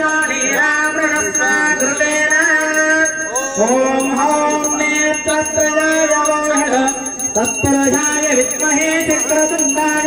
योनिरामृगस्वाकृतेन ॐ हौं नेत्रत्रयायवाहः तत्प्रजाय विद्महे चक्रतुण्डाय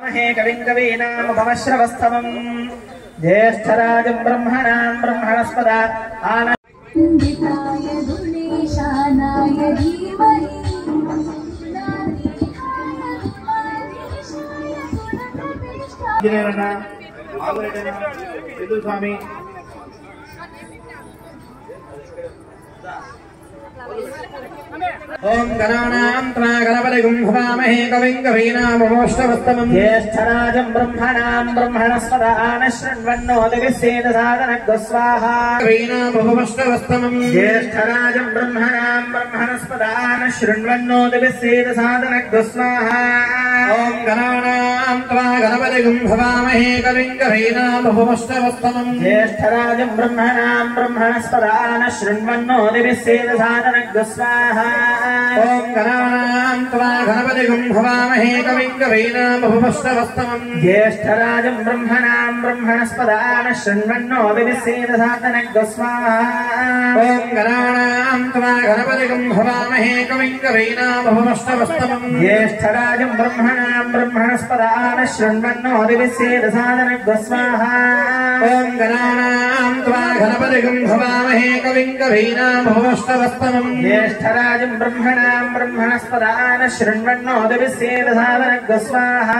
మహే కవిం కవీనాముపమశ్రవస్తవం జ్యేష్ఠరాజం బ్రహ్మణాం బ్రహ్మణస్పద ఆన స్వామి ओम गणानां प्रागणपतिगुं भवामहे कविं कवीनामोष्टवस्तमं ज्येष्ठराजं ब्रह्मणां ब्रह्मणस्पदा न शृण्वन्नो दिविस्येन साधनग्रस्वाहा कवीनामोष्टवस्तमं ज्येष्ठराजं ब्रह्मणां ब्रह्मणस्पदा न शृण्वन्नो दिविस्येन साधनग्रस्वाहा ओम गणानां गणपतिगं भवामहे कविं कवीनामभुमस्तवस्तमम् ज्येष्ठराजम् ब्रह्मणाम् ब्रह्मणस्पदान शृण्वन्नो दिविस्सेदसाननग्स्वाहा ॐ गणानाम् त्वा गणपतिगं भवामहे कविं कवीनामभुमस्तवस्तमम् ज्येष्ठराजम् ब्रह्मणाम् ब्रह्मणस्पदान शृण्वन्नो दिविस्सेदसाननग्स्वाहा ॐ गणानाम् त्वा गणपतिगं भवामहे कविं कवीनामभुमस्तवस्तमम् ज्येष्ठराजम् ब्रह्मणाम् ब्रह्मणस्पदान ఓం గణానాం త్వా గణపతిగం భవామహే కవిం కవీనాం భవస్తవస్తమం జ్యేష్ఠరాజం బ్రహ్మణాం బ్రహ్మణస్పదాన శృణ్వన్నోదవిశ్చేదసాదనగ్రస్వాహ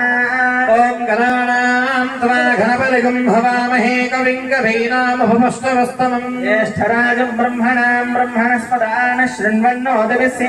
ఓం గణానాం త్వా గణపతిగం భవామహే కవిం కవీనాం భవస్తవస్తమం జ్యేష్ఠరాజం బ్రహ్మణాం బ్రహ్మణస్పదాన శృణ్వన్నోదవిశ్చే